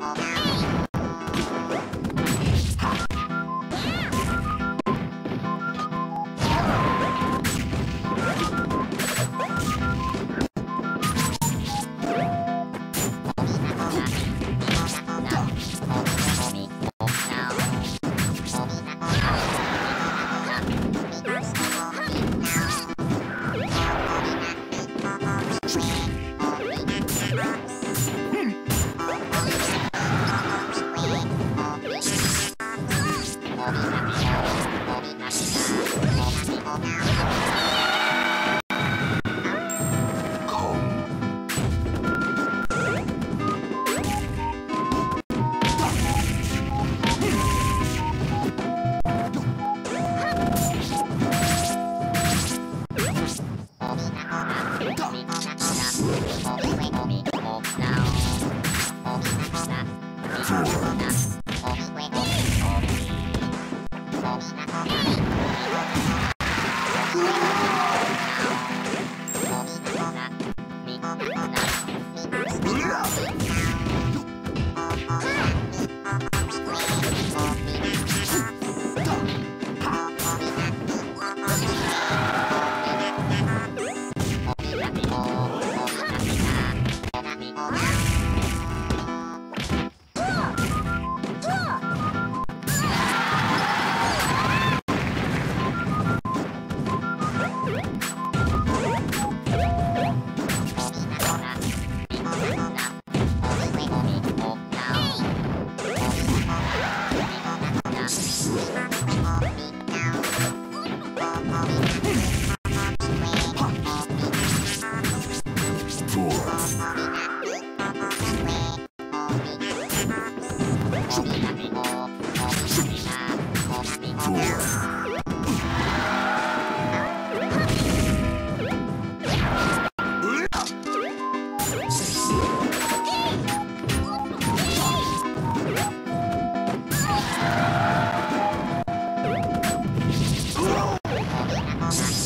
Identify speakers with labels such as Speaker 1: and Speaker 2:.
Speaker 1: 啊。Yeah. Ah! ¡Gracias!